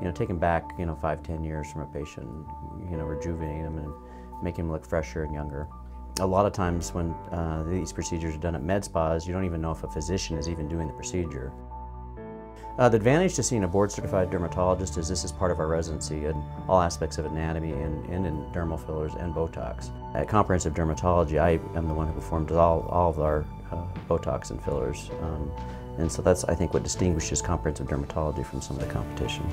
you know, taking back, you know, five, ten years from a patient, you know, rejuvenating them and making them look fresher and younger. A lot of times when uh, these procedures are done at med spas, you don't even know if a physician is even doing the procedure. Uh, the advantage to seeing a board-certified dermatologist is this is part of our residency in all aspects of anatomy and, and in dermal fillers and Botox. At Comprehensive Dermatology, I am the one who performs all, all of our uh, Botox and fillers. Um, and so that's, I think, what distinguishes comprehensive dermatology from some of the competition.